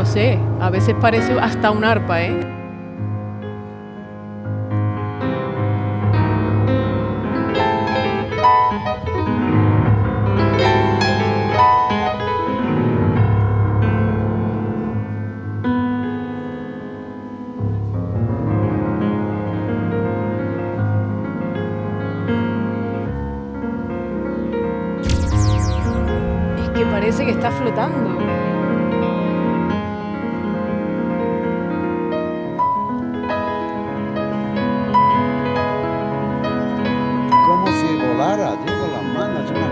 José, a veces parece hasta un arpa, ¿eh? Que parece que está flotando. Lara, Diego La Mana,